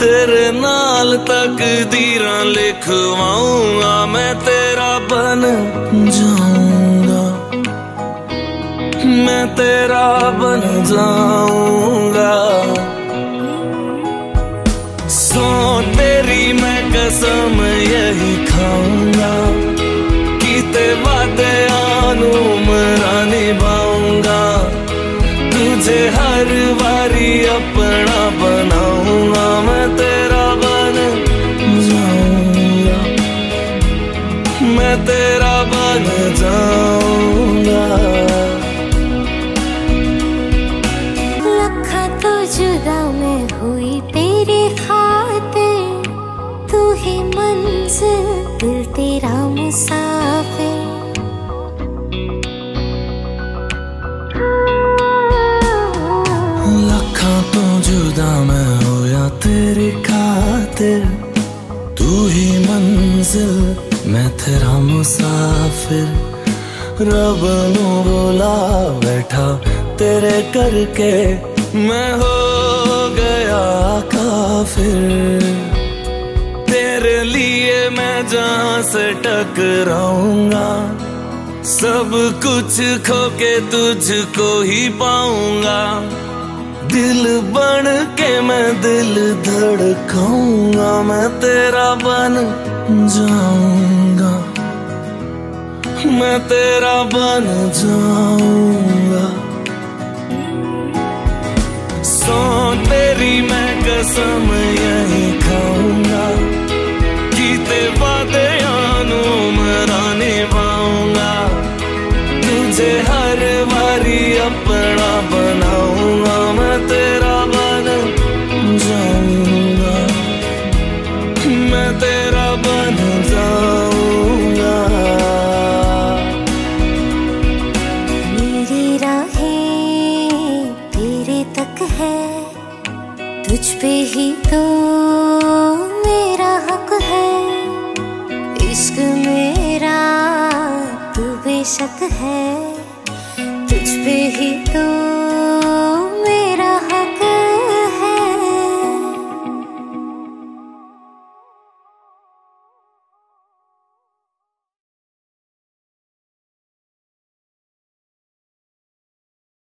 तेरे नाल तक दीरा लिखवाऊँगा, मैं तेरा बन जाऊँगा। मैं तेरा बन जाऊँगा। सो तेरी मैं कसम, यही खाऊँगा कीते वादे आनू निभाऊँगा। तुझे हर बारी अपना तेरा बन जाऊँगा। लखा तो जुदा हुई तेरी तू ही मंजिल दिल तेरा मुसाफिर लखा तो जुदा मैं हुआ तेरे खातिर। तू ही मंजिल मैं तेरा मुसाफिर, रब बुला बैठा तेरे करके, मैं हो गया काफिर। तेरे लिए मैं जहाँ से टकराऊँगा, सब कुछ खो के तुझको ही पाऊँगा। दिल बन के मैं दिल धड़काऊँगा, मैं तेरा बन जाऊँगा। मैं तेरा बन जाऊँगा। सौ तेरी मैं कसम यही खाऊँगा मैं तेरा बन जाऊँगा। मेरी राहें तेरे तक है, तुझ पे ही तो मेरा हक है। इश्क मेरा तू बेशक है, तुझ पे ही तो